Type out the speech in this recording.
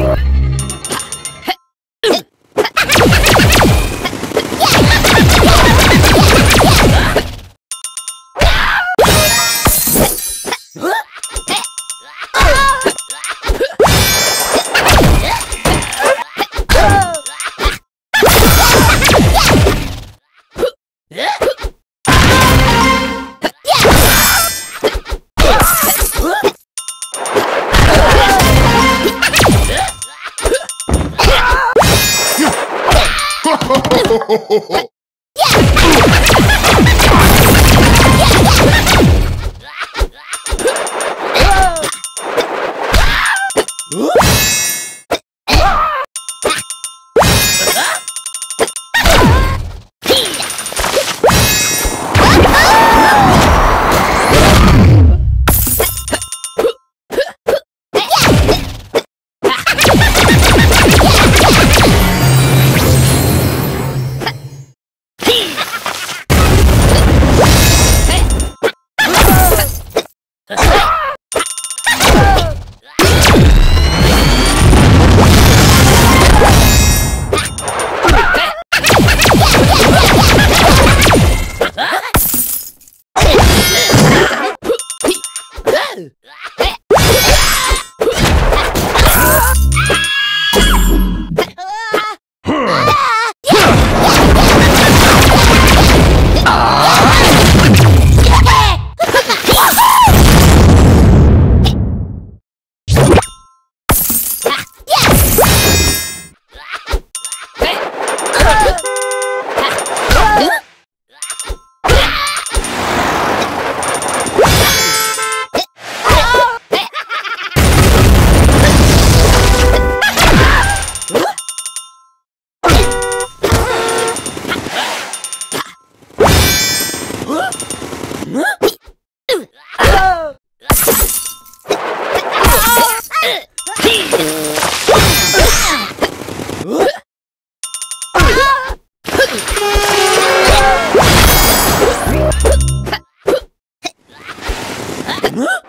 Sorry. Ha Huh? Huh?